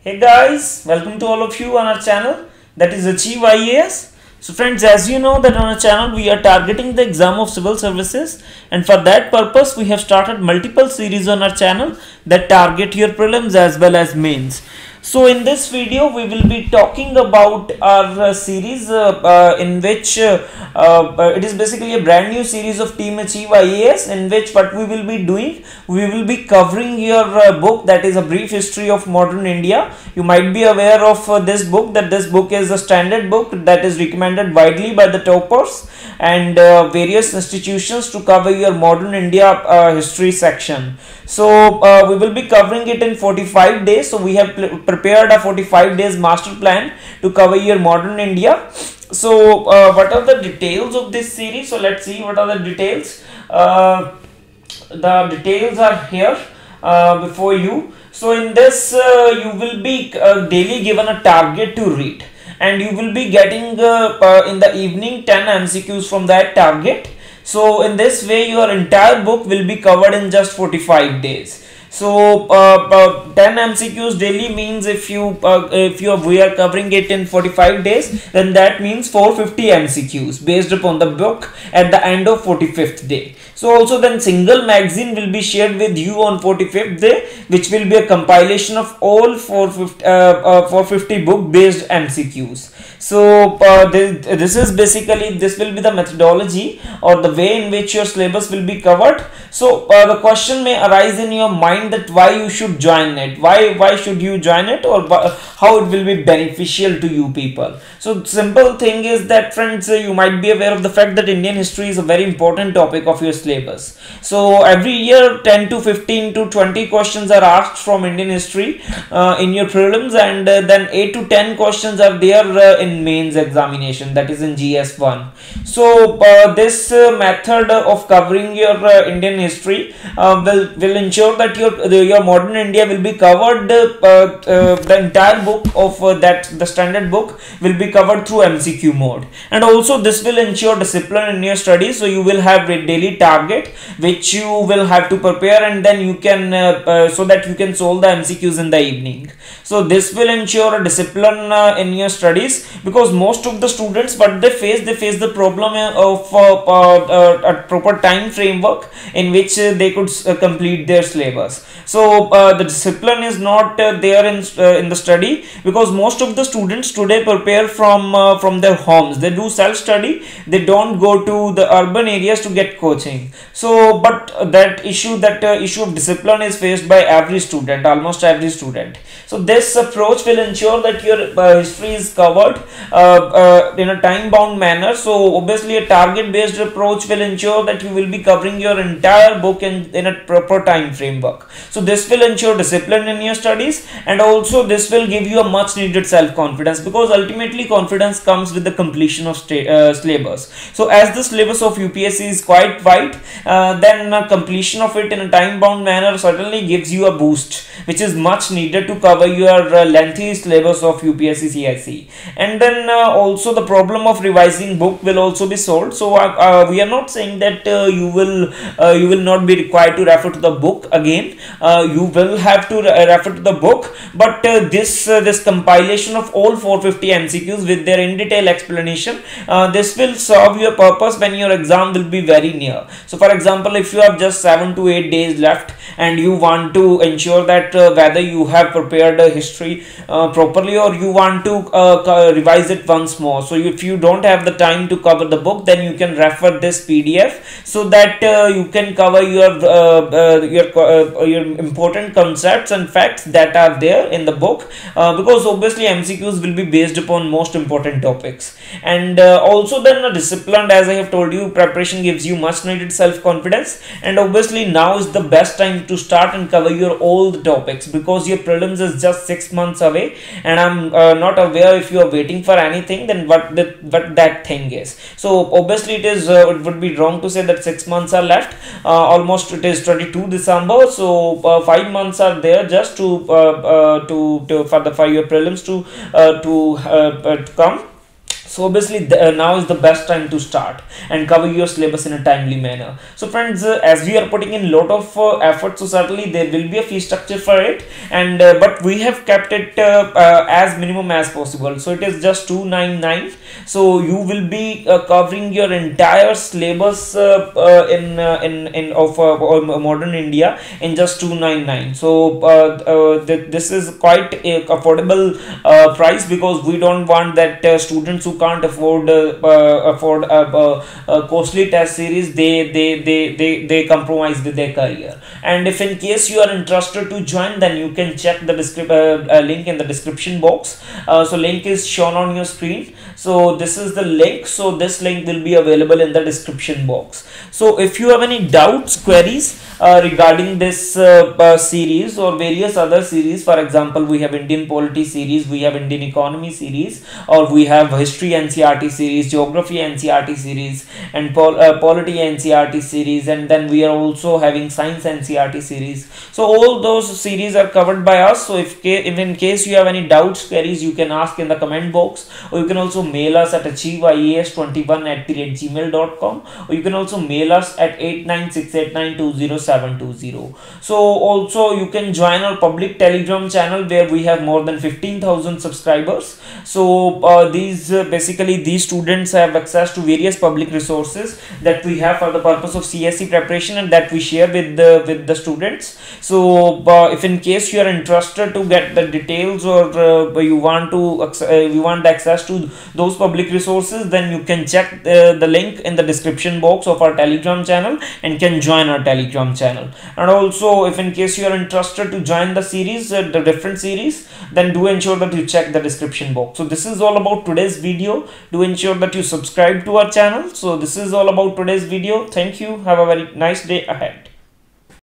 Hey guys, welcome to all of you on our channel that is Achieve IAS. So friends, as you know that on our channel we are targeting the exam of civil services and for that purpose we have started multiple series on our channel that target your prelims as well as mains. So in this video we will be talking about our uh, series uh, uh, in which uh, uh, it is basically a brand new series of Team Achieve IAS in which what we will be doing we will be covering your uh, book that is a brief history of modern India. You might be aware of this book that this book is a standard book that is recommended widely by the toppers and various institutions to cover your modern India history section. So we will be covering it in 45 days. So we have a 45 days master plan to cover your modern India. So uh, what are the details of this series? So let's see what are the details. Uh, the details are here uh, before you. So in this uh, you will be uh, daily given a target to read and you will be getting uh, in the evening 10 MCQs from that target. So in this way your entire book will be covered in just 45 days. So uh, uh, 10 MCQs daily means if you uh, if you are, we are covering it in 45 days, then that means 450 MCQs based upon the book at the end of 45th day. So also then single magazine will be shared with you on 45th day, which will be a compilation of all 450 uh, uh, 450 book based MCQs. So uh, this, this is basically this will be the methodology or the way in which your syllabus will be covered. So the question may arise in your mind mind that why you should join it why why should you join it or how it will be beneficial to you people so simple thing is that friends you might be aware of the fact that indian history is a very important topic of your syllabus so every year 10 to 15 to 20 questions are asked from indian history uh, in your prelims and uh, then 8 to 10 questions are there uh, in mains examination that is in gs1 so uh, this uh, method of covering your uh, indian history will will ensure that your your modern India will be covered the entire book of that the standard book will be covered through MCQ mode. And also this will ensure discipline in your studies so you will have daily target which you will have to prepare and then you can uh, uh, so that you can solve the MCQs in the evening so this will ensure a discipline uh, in your studies because most of the students what they face they face the problem of a proper time framework in which they could complete their syllabus. So uh, the discipline is not uh, there in uh, in the study because most of the students today prepare from uh, from their homes. They do self study they don't go to the urban areas to get coaching. So but that issue that uh, issue of discipline is faced by every student almost every student. So this approach will ensure that your uh, history is covered in a time bound manner. So obviously a target based approach will ensure that you will be covering your entire book in, in a proper time framework. So this will ensure discipline in your studies and also this will give you a much needed self-confidence because ultimately confidence comes with the completion of uh, syllabus. So as the syllabus of UPSC is quite wide uh, then completion of it in a time bound manner certainly gives you a boost which is much needed to cover your uh, lengthy syllabus of UPSC CSE and then uh, also the problem of revising book will also be solved. So uh, uh we are not saying that uh, you will uh, you will not be required to refer to the book again. You will have to refer to the book. But this this compilation of all 450 MCQs with their in detail explanation this will serve your purpose when your exam will be very near. So for example if you have just 7 to 8 days left and you want to ensure that whether you have prepared history uh, properly or you want to uh, revise it once more. So if you don't have the time to cover the book then you can refer this pdf so that you can cover your your your important concepts and facts that are there in the book uh, because obviously MCQs will be based upon most important topics. And uh, also then a disciplined as I have told you preparation gives you much needed self-confidence and obviously now is the best time to start and cover your the topics because your prelims is just six months away. And I'm uh, not aware if you are waiting for anything then what the, what that thing is. So obviously it is uh, it would be wrong to say that six months are left. Uh, almost it is 22 December. So uh, five months are there just to uh, uh, to, to for the five year prelims to to, to come so obviously the, uh, now is the best time to start and cover your syllabus in a timely manner. So friends uh, as we are putting in lot of uh, effort so certainly there will be a fee structure for it. And uh, but we have kept it uh, uh, as minimum as possible. So it is just 299 so you will be covering your entire syllabus in in in of modern india in just 299 so th this is quite a affordable price because we don't want that students who can't afford uh, uh, afford a, a, costly test series they, they they they they compromise with their career. And if in case you are interested to join then you can check the description uh, link in the description box. So link is shown on your screen so this is the link. So this link will be available in the description box. So if you have any doubts queries uh, regarding this uh, uh, series or various other series for example we have indian polity series we have indian economy series or we have history NCERT series geography NCERT series and pol uh, polity NCERT series and then we are also having science NCERT series. So all those series are covered by us. So if, if in case you have any doubts queries you can ask in the comment box or you can also mail us at achieveias21 at gmail.com or you can also mail us at 8968920 720 so also you can join our public telegram channel where we have more than 15000 subscribers. So uh, these uh, basically these students have access to various public resources that we have for the purpose of CSE preparation and that we share with the with the students. So uh, if in case you are interested to get the details or uh, you want to uh, you want access to those public resources then you can check uh, the link in the description box of our telegram channel and can join our telegram channel. And also if in case you are interested to join the series uh, the different series then do ensure that you check the description box. So this is all about today's video. Do ensure that you subscribe to our channel. So this is all about today's video. Thank you. Have a very nice day ahead